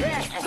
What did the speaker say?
Yeah.